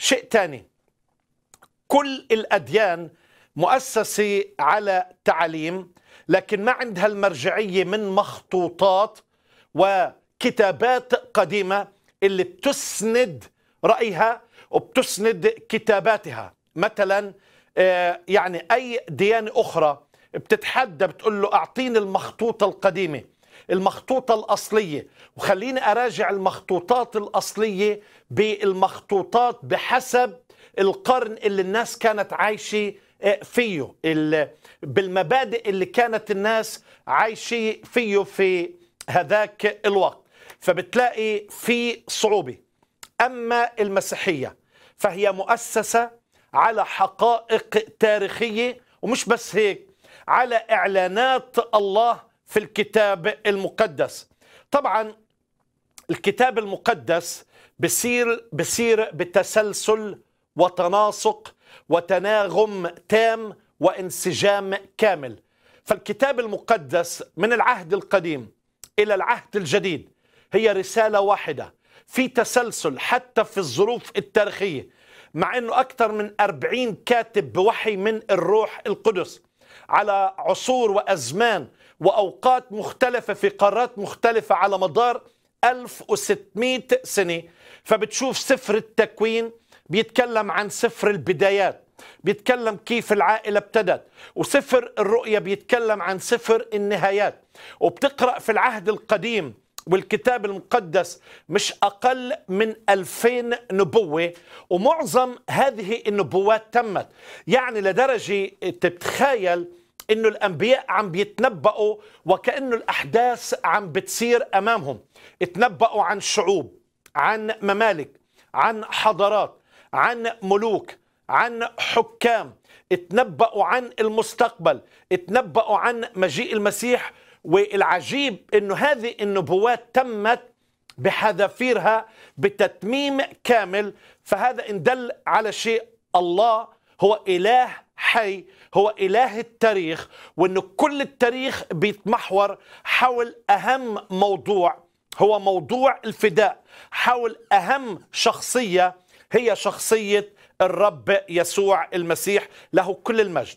شيء تاني. كل الأديان مؤسسة على تعليم لكن ما عندها المرجعية من مخطوطات وكتابات قديمة اللي بتسند رأيها وبتسند كتاباتها. مثلا آه، يعني أي ديانة أخرى بتتحدى بتقول له أعطيني المخطوطة القديمة. المخطوطة الأصلية. وخليني أراجع المخطوطات الأصلية بالمخطوطات بحسب القرن اللي الناس كانت عايشة آه، فيه. ال- بالمبادئ اللي كانت الناس عايشة فيه في هذاك الوقت. فبتلاقي في صعوبة. أما المسيحية فهي مؤسسة على حقائق تاريخية ومش بس هيك على إعلانات الله في الكتاب المقدس. طبعا الكتاب المقدس بصير بصير بتسلسل وتناسق وتناغم تام وانسجام كامل. فالكتاب المقدس من العهد القديم إلى العهد الجديد هي رسالة واحدة في تسلسل حتى في الظروف التاريخية مع أنه أكثر من أربعين كاتب بوحي من الروح القدس. على عصور وأزمان وأوقات مختلفة في قارات مختلفة على مدار 1600 سنة. فبتشوف سفر التكوين بيتكلم عن سفر البدايات بيتكلم كيف العائلة ابتدت وسفر الرؤيا بيتكلم عن سفر النهايات. وبتقرأ في العهد القديم والكتاب المقدس مش أقل من ألفين نبوة ومعظم هذه النبوات تمت. يعني لدرجة تتخيل إنه الأنبياء عم بيتنبأوا وكأنه الأحداث عم بتصير أمامهم. اتنبأوا عن شعوب عن ممالك عن حضارات عن ملوك عن حكام. اتنبأوا عن المستقبل اتنبأوا عن مجيء المسيح والعجيب إنه هذه النبوات تمت بحذافيرها بتتميم كامل فهذا إن دل على شيء الله هو إله حي هو إله التاريخ وانه كل التاريخ بيتمحور حول أهم موضوع هو موضوع الفداء حول أهم شخصية هي شخصية الرب يسوع المسيح له كل المجد.